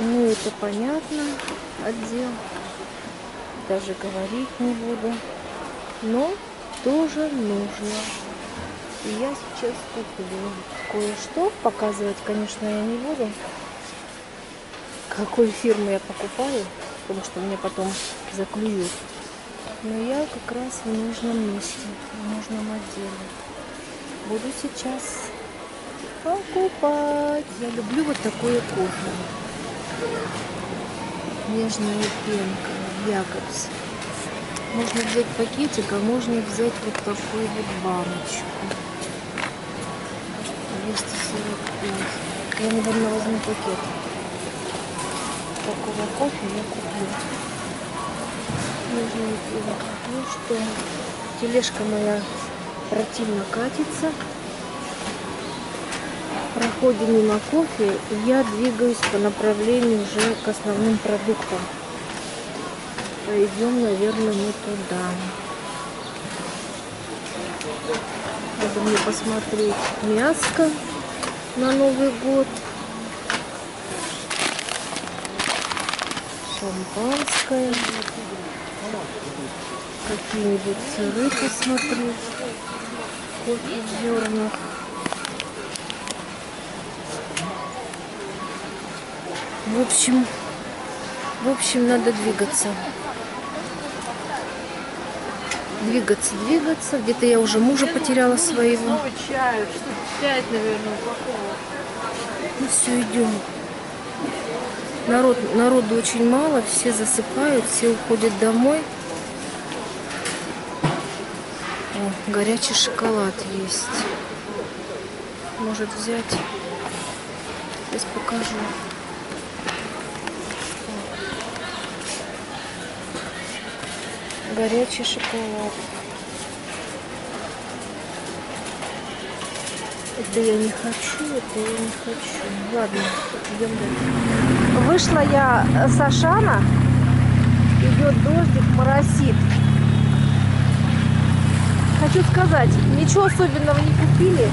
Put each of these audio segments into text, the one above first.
Ну, это понятно, отдел. Даже говорить не буду. Но тоже нужно. И я сейчас куплю кое-что. Показывать, конечно, я не буду. Какой фирмы я покупаю, потому что мне потом заклюют. Но я как раз в нужном месте, в нужном отделе. Буду сейчас покупать. Я люблю вот такое кофе. Нежная пенка, Якобс. Можно взять пакетик, а можно взять вот такую вот баночку. 245. Я, наверное, возьму пакет. Такого кофе я куплю. Нежная пенка. Ну что, тележка моя противно катится проходе мимо кофе я двигаюсь по направлению уже к основным продуктам. Пойдем, наверное, мы туда. Надо мне посмотреть мяско на Новый год. Шампанское. Какие-нибудь сыры посмотреть. Кофе в зернах. В общем, в общем, надо двигаться. Двигаться, двигаться. Где-то я уже мужа потеряла своего. Ну все, идем. Народ, народу очень мало, все засыпают, все уходят домой. О, горячий шоколад есть. Может взять. Сейчас покажу. Горячий шоколад. Это я не хочу, это я не хочу. Ладно, идем дальше. Вышла я с Ашана. Идет дождик, моросит. Хочу сказать, ничего особенного не купили.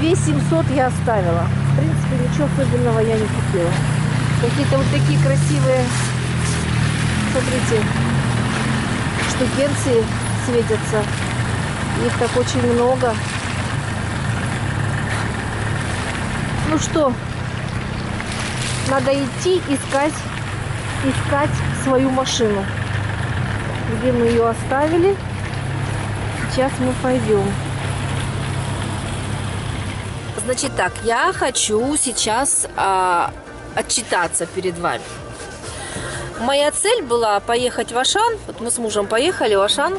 2700 я оставила. В принципе, ничего особенного я не купила. Какие-то вот такие красивые, смотрите, штукенции светятся. Их так очень много. Ну что, надо идти искать, искать свою машину. Где мы ее оставили. Сейчас мы пойдем. Значит так, я хочу сейчас а, отчитаться перед вами. Моя цель была поехать в Ашан. Вот мы с мужем поехали в Ашан.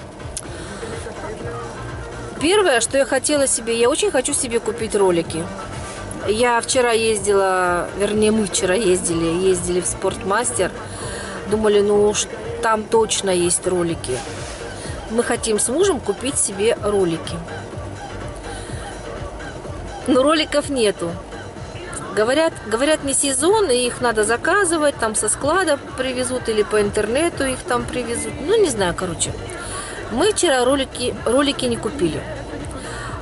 Первое, что я хотела себе, я очень хочу себе купить ролики. Я вчера ездила, вернее, мы вчера ездили, ездили в Спортмастер. Думали, ну уж там точно есть ролики. Мы хотим с мужем купить себе ролики. Но роликов нету. Говорят, говорят, не сезон, и их надо заказывать, там со склада привезут или по интернету их там привезут. Ну, не знаю, короче. Мы вчера ролики, ролики не купили.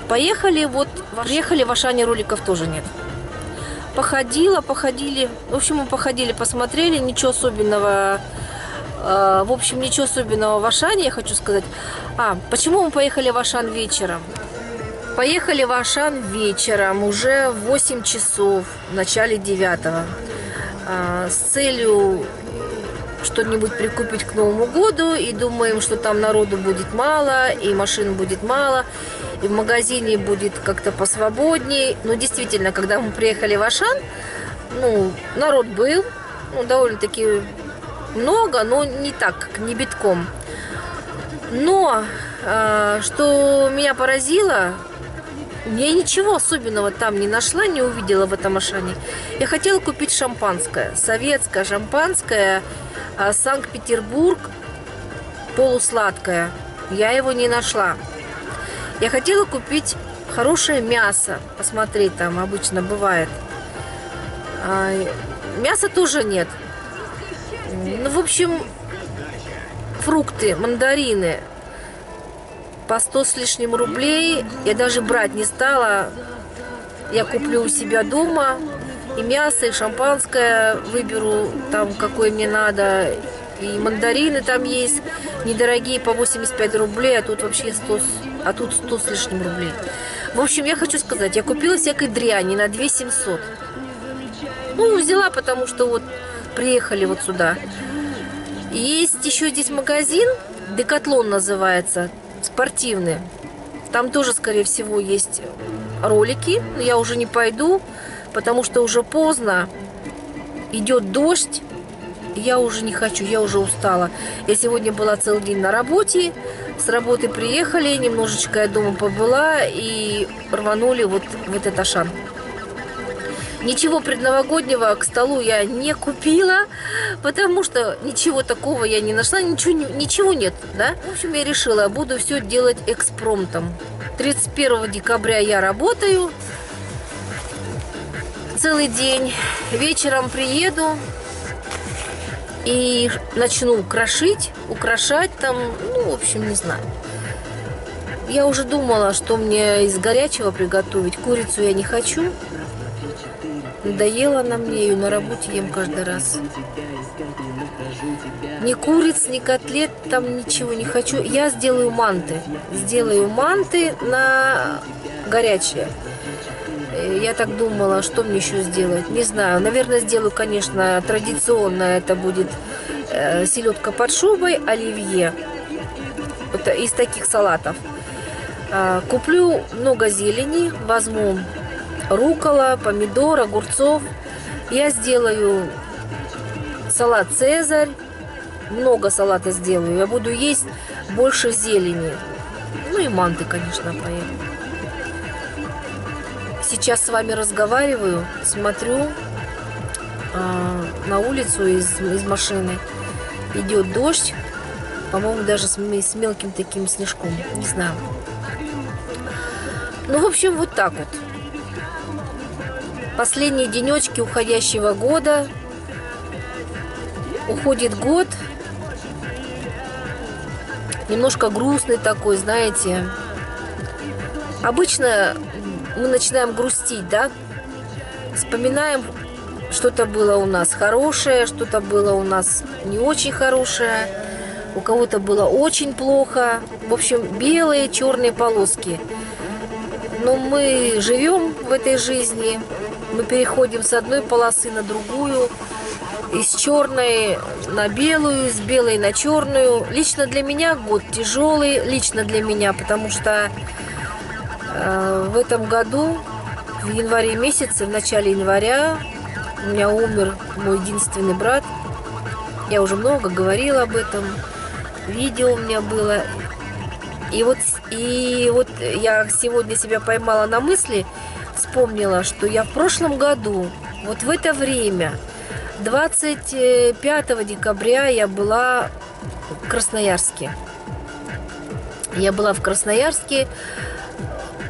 Поехали, вот, приехали в Ашане роликов тоже нет. Походила, походили. В общем, мы походили, посмотрели, ничего особенного. Э, в общем, ничего особенного в Ашане, я хочу сказать. А, почему мы поехали в Ашан вечером? Поехали в Ашан вечером, уже в 8 часов, в начале 9 а, с целью что-нибудь прикупить к Новому году и думаем, что там народу будет мало, и машин будет мало, и в магазине будет как-то посвободнее. Но действительно, когда мы приехали в Ашан, ну, народ был, ну, довольно-таки много, но не так, не битком. Но э, что меня поразило, я ничего особенного там не нашла, не увидела в этом Ашане. Я хотела купить шампанское, советское шампанское, а, Санкт-Петербург, полусладкое. Я его не нашла. Я хотела купить хорошее мясо, посмотреть там обычно бывает. А, мяса тоже нет. Ну, в общем, фрукты, мандарины, по 100 с лишним рублей. Я даже брать не стала. Я куплю у себя дома. И мясо, и шампанское выберу там, какое мне надо. И мандарины там есть недорогие по 85 рублей, а тут вообще 100, а тут 100 с лишним рублей. В общем, я хочу сказать, я купила всякой дряни на 2 700. Ну, взяла, потому что вот приехали вот сюда. Есть еще здесь магазин, Декатлон называется, спортивный. Там тоже, скорее всего, есть ролики, но я уже не пойду, потому что уже поздно, идет дождь, я уже не хочу, я уже устала. Я сегодня была целый день на работе, с работы приехали, немножечко я дома побыла и рванули вот в этот Ашан. Ничего предновогоднего к столу я не купила, потому что ничего такого я не нашла, ничего, ничего нет, да. В общем, я решила, буду все делать экспромтом. 31 декабря я работаю целый день. Вечером приеду и начну украшить, украшать там, ну, в общем, не знаю. Я уже думала, что мне из горячего приготовить. Курицу я не хочу. Надоела она мне, ее на работе ем каждый раз. Ни куриц, ни котлет, там ничего не хочу. Я сделаю манты. Сделаю манты на горячее. Э, я так думала, что мне еще сделать. Не знаю. Наверное, сделаю, конечно, традиционно. Это будет э, селедка под шубой, оливье. Вот из таких салатов. Э, куплю много зелени, возьму рукола, помидор, огурцов. Я сделаю салат «Цезарь». Много салата сделаю. Я буду есть больше зелени. Ну и манты, конечно, поем. Сейчас с вами разговариваю, смотрю э, на улицу из, из машины. Идет дождь. По-моему, даже с, с мелким таким снежком. Не знаю. Ну, в общем, вот так вот. Последние денечки уходящего года. Уходит год. Немножко грустный такой, знаете. Обычно мы начинаем грустить, да? Вспоминаем, что-то было у нас хорошее, что-то было у нас не очень хорошее. У кого-то было очень плохо. В общем, белые, черные полоски. Но мы живем в этой жизни, мы переходим с одной полосы на другую, из черной на белую, из белой на черную. Лично для меня год тяжелый, лично для меня, потому что э, в этом году, в январе месяце, в начале января, у меня умер мой единственный брат. Я уже много говорила об этом. Видео у меня было. И вот, и вот я сегодня себя поймала на мысли, вспомнила, что я в прошлом году, вот в это время, 25 декабря я была в Красноярске. Я была в Красноярске,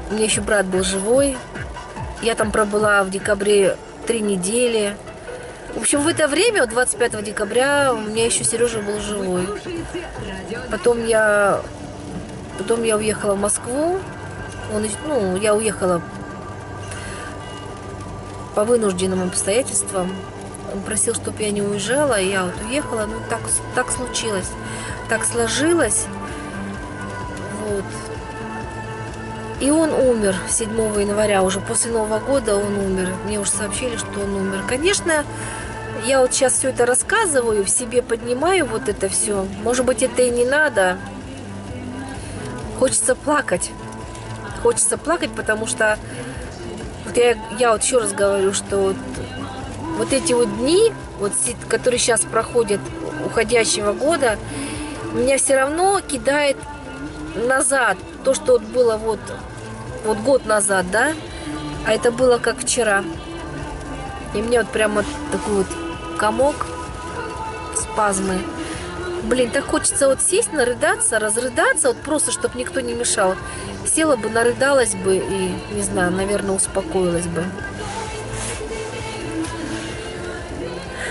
у меня еще брат был живой. Я там пробыла в декабре три недели. В общем, в это время, 25 декабря, у меня еще Сережа был живой. Потом я, потом я уехала в Москву. Он, ну, я уехала по вынужденным обстоятельствам. Он просил, чтобы я не уезжала, и я вот уехала. Ну, так, так случилось. Так сложилось. Вот. И он умер 7 января, уже после Нового года он умер. Мне уже сообщили, что он умер. Конечно, я вот сейчас все это рассказываю, в себе поднимаю вот это все. Может быть, это и не надо. Хочется плакать. Хочется плакать, потому что вот я, я вот еще раз говорю, что вот, вот эти вот дни, вот, которые сейчас проходят уходящего года, меня все равно кидает назад. То, что вот было вот, вот год назад, да, а это было как вчера. И мне вот прямо такой вот комок, спазмы. Блин, так хочется вот сесть, нарыдаться, разрыдаться, вот просто, чтобы никто не мешал. Села бы, нарыдалась бы и, не знаю, наверное, успокоилась бы.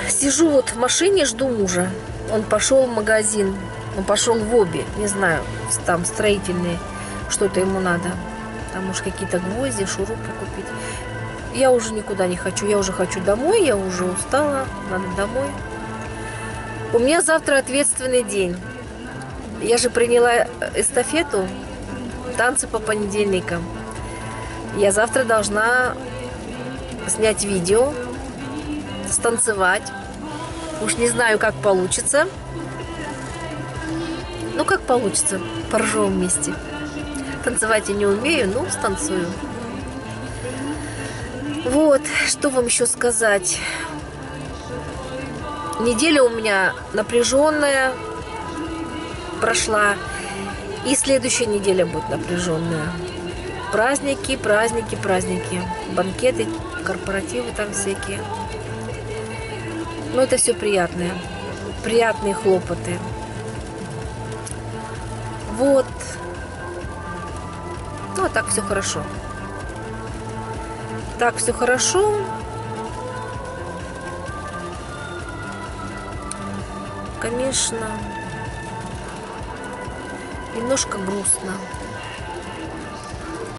Сижу вот в машине, жду мужа. Он пошел в магазин, он пошел в обе, не знаю, там строительные, что-то ему надо. Там может какие-то гвозди, шурупы купить. я уже никуда не хочу. Я уже хочу домой, я уже устала, надо домой. У меня завтра ответственный день. Я же приняла эстафету танцы по понедельникам. Я завтра должна снять видео, станцевать. Уж не знаю, как получится. Ну, как получится, поржем вместе. Танцевать я не умею, но станцую. Вот, что вам еще сказать. Неделя у меня напряженная прошла. И следующая неделя будет напряженная. Праздники, праздники, праздники. Банкеты, корпоративы там всякие. Но это все приятное. Приятные хлопоты. Вот. Ну, а так все хорошо. Так все хорошо. Конечно, немножко грустно.